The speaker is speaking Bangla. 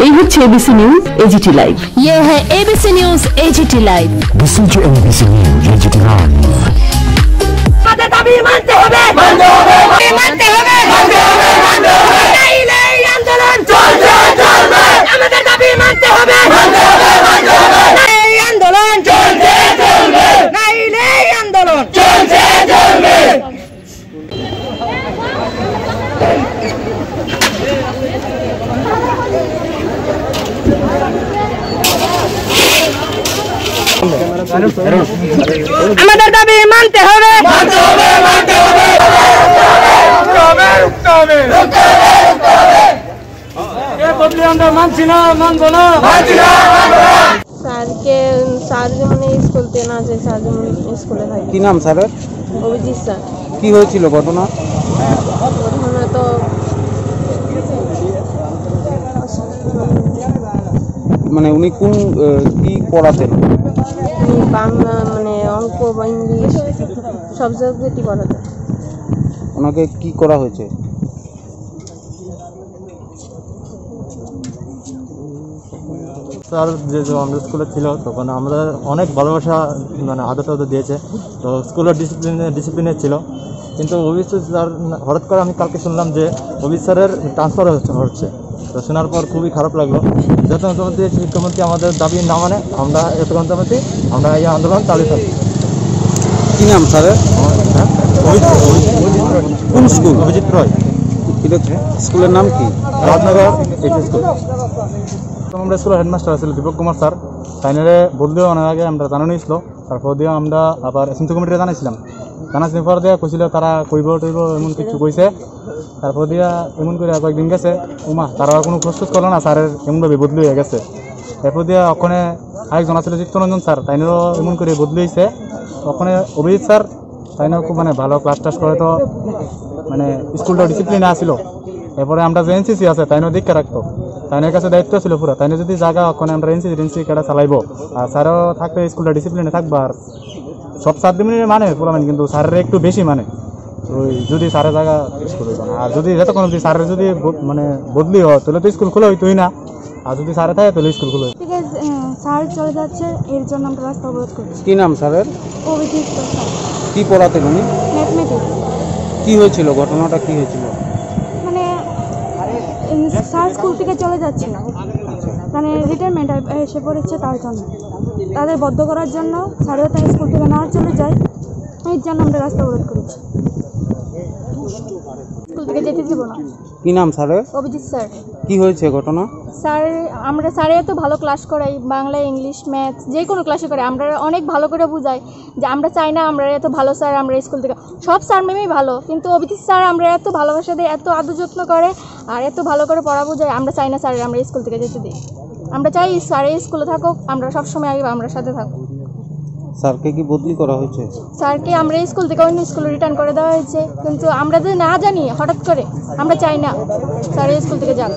এই হচ্ছে এবিসি নিউজ এজিটি লাইভ ये है ABC news AGT live Listen to NBC News, Legit Live. আমাদের দাবি মানতে হবে মানতে হবে আমাদের দাবি মানতে হবে। মানতে হবে মানতে হবে। স্যারকে স্যার যেমন স্কুলতে না যে স্যার যেমন স্কুলে থাকে। কি নাম স্যারের? অভিজিৎ স্যার। কি হয়েছিল ঘটনা প্রথমে তো মানে উনি কোন কি পড়াতেন? বাংলা মানে অঙ্ক বা ইংলিশ সব সাবজেক্টই পড়াতে ওনাকে কি করা হয়েছে? স্যার যে যে আমাদের স্কুলে ছিল তখন আমাদের অনেক ভালোবাসা মানে আদর টাদর দিয়েছে। তো স্কুলের ডিসিপ্লিনে ডিসিপ্লিনে ছিল। কিন্তু অভিজিৎ স্যার হঠাৎ করে আমি কালকে শুনলাম যে অভিজিৎ স্যারের ট্রান্সফার হচ্ছে হচ্ছে। তো শোনার পর খুবই খারাপ লাগল। যত মধ্যে শিক্ষামন্ত্রী আমাদের দাবি না মানে আমরা এত মধ্যে আমরা এই আন্দোলন চালিয়ে থাকি কি নাম স্যারের। কোন স্কুল? অভিজিৎ রয়। স্কুলের নাম কি? রাজনগর স্কুল। আমরা স্কুলের হেডমাস্টার ছিল দীপক কুমার স্যার। ফাইনালে বদলিও অনেক আগে আমরা জানানো তারপর দিয়ে আমরা আবার এসএমসি কমিটিতে জানাইছিলাম। জানাইছিলাম পর দিয়ে কইছিল তারা কইব টইব এমন কিছু কইছে তারপর দিয়া এমন করে কয়েকদিন গেছে। উমা তারা কোনো প্রস্তুত করল না স্যারের এমনভাবে বদলি হয়ে গেছে। এরপর দিয়া ওখানে আরেকজন আছিল চিত্তরঞ্জন স্যার তাইনেরও এমন করে বদলি হয়েছে ওখানে অভিজিৎ স্যার তাইনেও খুব মানে ভালো ক্লাস টাস করে তো মানে স্কুলটা ডিসিপ্লিনে আসিল এরপরে আমরা যে এনসিসি আছে তাইনও দীক্ষা রাখতো তাইনের কাছে দায়িত্ব ছিল পুরো তাইনে যদি জায়গা ওখানে আমরা এনসিসি এনসিসি কেটা চালাইবো আর স্যারও থাকলে স্কুলটা ডিসিপ্লিনে থাকব আর সব সাত দিনে মানে পুরো মানে কিন্তু স্যারের একটু বেশি মানে। ওই যদি স্যারের জায়গা স্কুল হইতো না আর যদি যতক্ষণ অবধি স্যারের যদি মানে বদলি হয় তাহলে তো স্কুল খোলা হইতোই না। আর যদি স্যারে থাকে তাহলে স্কুল খোলা হইতো। স্যার চলে যাচ্ছে এর জন্য আমরা রাস্তা অবরোধ করছি। কি নাম স্যারের? অভিজিৎ স্যার। কি পড়াতেন উনি? ম্যাথমেটিক্স কি হয়েছিল? ঘটনাটা কি হয়েছিল? মানে স্যার স্কুল থেকে চলে যাচ্ছে মানে রিটায়ারমেন্ট এসে পড়েছে তার জন্য। তাদের বদ্ধ করার জন্য তাই স্কুল থেকে না চলে যায়। এর জন্য আমরা রাস্তা অবরোধ করেছি। স্কুল থেকে যেতে দেবো না। কি নাম স্যারের? অভিজিৎ স্যার। কি হয়েছে ঘটনা? স্যার আমরা স্যারে এত ভালো ক্লাস করাই বাংলা ইংলিশ ম্যাথ যে কোনো ক্লাসে করে আমরা অনেক ভালো করে বুঝাই যে আমরা চাই না আমরা এত ভালো স্যার আমরা স্কুল থেকে সব স্যার ম্যামই ভালো কিন্তু অভিজিৎ স্যার আমরা এত ভালোবাসা দিই এত আদর যত্ন করে আর এত ভালো করে পড়া বুঝাই আমরা চাই না স্যার আমরা স্কুল থেকে যেতে দিই। আমরা চাই স্যার এই স্কুলে থাকুক আমরা সবসময় আগে আমরা সাথে থাকুক। স্যারকে কি বদলি করা হয়েছে? স্যারকে আমরা স্কুল থেকে অন্য স্কুলে রিটার্ন করে দেওয়া হয়েছে কিন্তু আমরা যদি না জানি হঠাৎ করে আমরা চাই না স্যার এই স্কুল থেকে যাক।